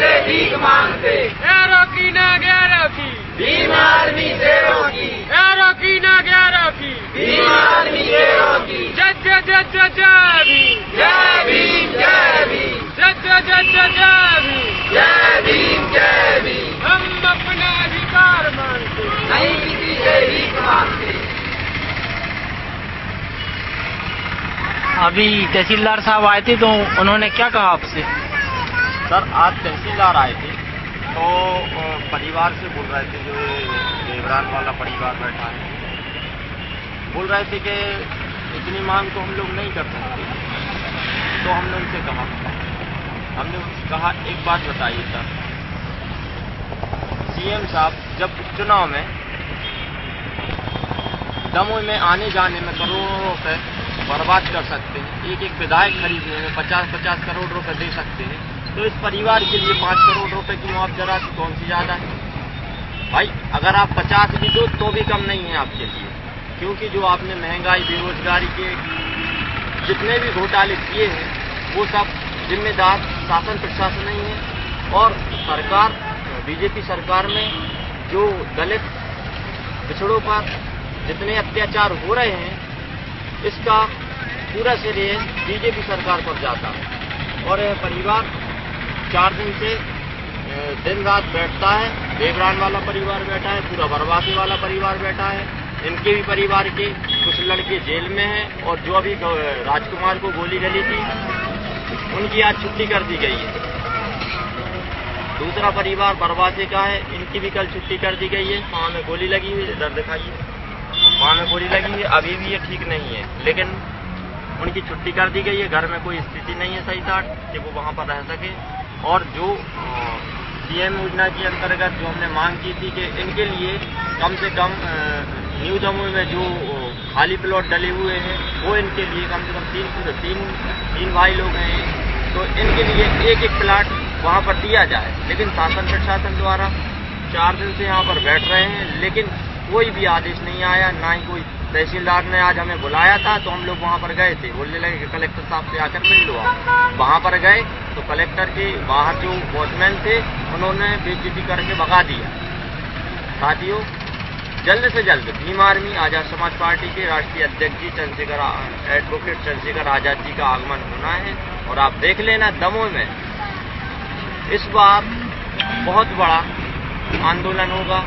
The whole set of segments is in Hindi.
से भीख मांगते रोकी ना गया रोकी भीम आर्मी से रोकी रोकी ना गया रोकी भीम आर्मी से रोकी जज जज जय भी। जय भीम जय भी जज जज जय भी। जय भीम जय भी हम अपने अधिकार मांगते नहीं किसी से भीख मांगते अभी तहसीलदार साहब आए थे तो उन्होंने क्या कहा आपसे? सर, आज तहसीलदार आए थे। तो परिवार से बोल रहे थे जो देवरान वाला परिवार बैठा है। बोल रहे थे कि इतनी मांग तो हम लोग नहीं कर सकते। तो हमने उनसे कहा। हमने उनसे कहा, एक बात बताइए सर। सीएम साहब जब उपचुनाव में दमोह में आने जाने में करोड़ों रुपए बर्बाद कर सकते हैं, एक एक विधायक खरीदने में पचास पचास करोड़ रुपए दे सकते हैं। तो इस परिवार के लिए पाँच करोड़ रुपए की मुआवजा राशि कौन सी ज़्यादा है? भाई, अगर आप पचास भी दो तो भी कम नहीं है आपके लिए। क्योंकि जो आपने महँगाई, बेरोजगारी के जितने भी घोटाले किए हैं, वो सब जिम्मेदार शासन प्रशासन नहीं है। और सरकार, बीजेपी सरकार में जो दलित पिछड़ों पर जितने अत्याचार हो रहे हैं, इसका पूरा श्रेय बीजेपी सरकार पर जाता है। और यह परिवार चार दिन से दिन रात बैठता है, देवरान वाला परिवार बैठा है, पूरा बरवासी वाला परिवार बैठा है, इनके भी परिवार के कुछ लड़के जेल में हैं और जो अभी राजकुमार को गोली गली थी, उनकी आज छुट्टी कर दी गई है। दूसरा परिवार बरवासी का है, इनकी भी कल छुट्टी कर दी गई है। पाँव में गोली लगी हुई है इधर दिखाइए पाँव में गोली लगी हुई अभी भी ये ठीक नहीं है, लेकिन उनकी छुट्टी कर दी गई है, घर में कोई स्थिति नहीं है सही साठ, कि वो वहाँ पर रह सके। और जो सीएम योजना के अंतर्गत जो हमने मांग की थी कि इनके लिए कम से कम न्यू जमुई में जो खाली प्लॉट डले हुए हैं, वो इनके लिए कम से कम तीन तीन तीन भाई लोग हैं। तो इनके लिए एक एक प्लाट वहाँ पर दिया जाए। लेकिन शासन, प्रशासन द्वारा चार दिन से यहाँ पर बैठ रहे हैं, लेकिन कोई भी आदेश नहीं आया, ना ही कोई तहसीलदार ने आज हमें बुलाया था तो हम लोग वहाँ पर गए थे। बोलने लगे कि कलेक्टर साहब से आकर मिल लो वहाँ पर गए तो कलेक्टर के बाहर जो वॉचमैन थे, उन्होंने बेइज्जती करके भगा दिया। साथियों, जल्द से जल्द भीम आर्मी, आज़ाद समाज पार्टी के राष्ट्रीय अध्यक्ष जी, चंद्रशेखर एडवोकेट चंद्रशेखर आज़ाद जी का आगमन होना है, और आप देख लेना दमोह में। इस बार बहुत बड़ा आंदोलन होगा।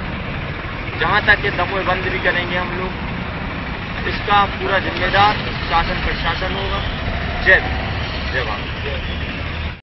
जहाँ तक कि दमोह बंद भी करेंगे हम लोग इसका पूरा जिम्मेदार शासन प्रशासन होगा। जय जय भारत।